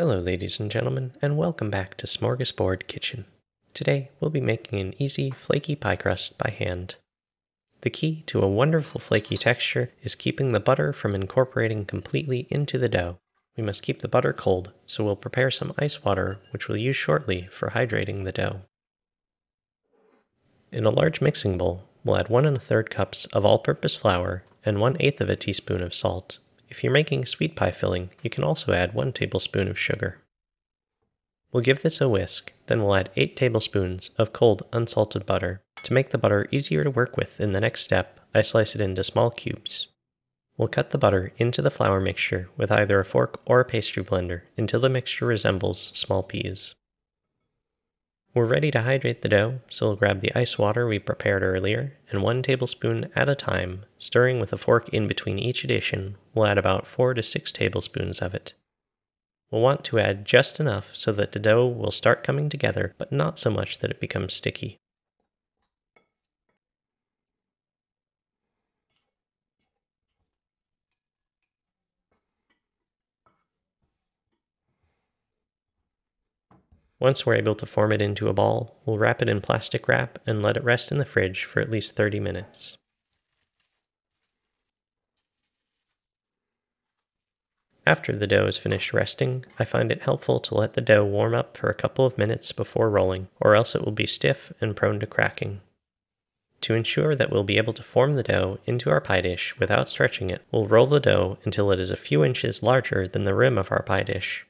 Hello ladies and gentlemen, and welcome back to Smorgasbord Kitchen. Today we'll be making an easy flaky pie crust by hand. The key to a wonderful flaky texture is keeping the butter from incorporating completely into the dough. We must keep the butter cold, so we'll prepare some ice water which we'll use shortly for hydrating the dough. In a large mixing bowl, we'll add one and a third cups of all-purpose flour and one eighth of a teaspoon of salt. If you're making sweet pie filling, you can also add one tablespoon of sugar. We'll give this a whisk, then we'll add 8 tablespoons of cold unsalted butter. To make the butter easier to work with in the next step, I slice it into small cubes. We'll cut the butter into the flour mixture with either a fork or a pastry blender until the mixture resembles small peas. We're ready to hydrate the dough, so we'll grab the ice water we prepared earlier, and one tablespoon at a time, stirring with a fork in between each addition, we'll add about 4 to 6 tablespoons of it. We'll want to add just enough so that the dough will start coming together, but not so much that it becomes sticky. Once we're able to form it into a ball, we'll wrap it in plastic wrap and let it rest in the fridge for at least 30 minutes. After the dough is finished resting, I find it helpful to let the dough warm up for a couple of minutes before rolling, or else it will be stiff and prone to cracking. To ensure that we'll be able to form the dough into our pie dish without stretching it, we'll roll the dough until it is a few inches larger than the rim of our pie dish.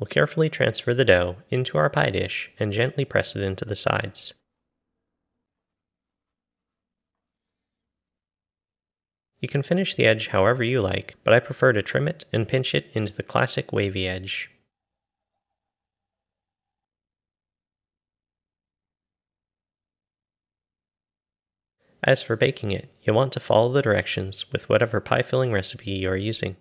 We'll carefully transfer the dough into our pie dish and gently press it into the sides. You can finish the edge however you like, but I prefer to trim it and pinch it into the classic wavy edge. As for baking it, you'll want to follow the directions with whatever pie filling recipe you are using.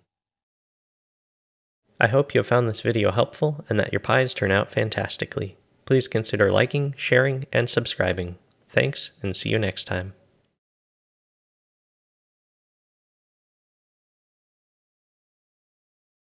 I hope you have found this video helpful and that your pies turn out fantastically. Please consider liking, sharing, and subscribing. Thanks, and see you next time.